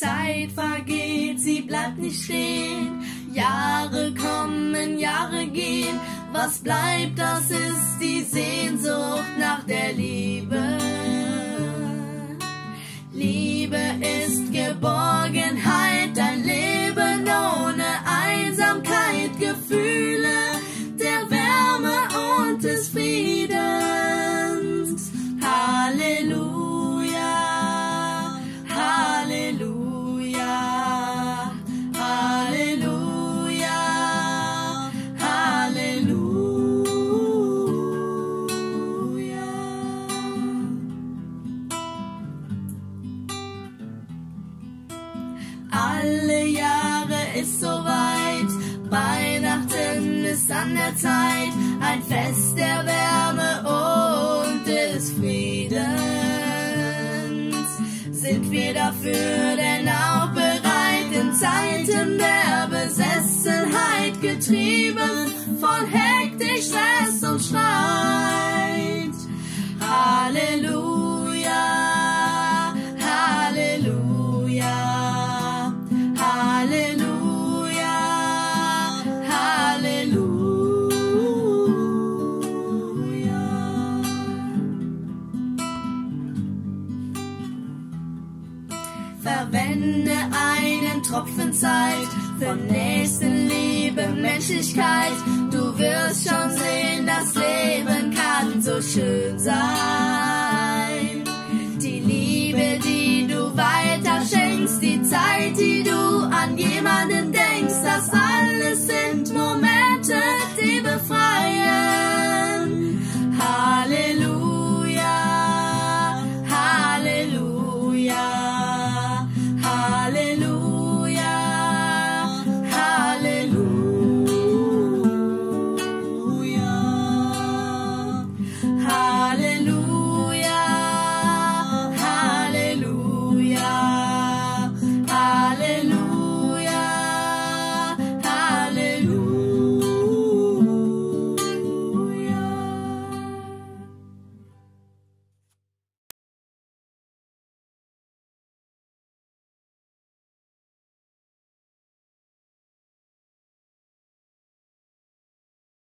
Zeit vergeht, sie bleibt nicht stehen. Jahre kommen, Jahre gehen. Was bleibt, das ist die Sehnsucht nach der Liebe. Liebe ist Geborgenheit, Alle Jahre ist soweit, Weihnachten ist an der Zeit, ein Fest der Wärme und des Friedens. Sind wir dafür denn auch bereit in Zeiten der Besessenheit, getrieben verwende einen Tropfen Zeit von Nächstenliebe, Menschlichkeit. Du wirst schon sehen, das Leben kann so schön sein. Die Liebe, die du weiter schenkst, die Zeit, die du an jemanden denkst, das alles sind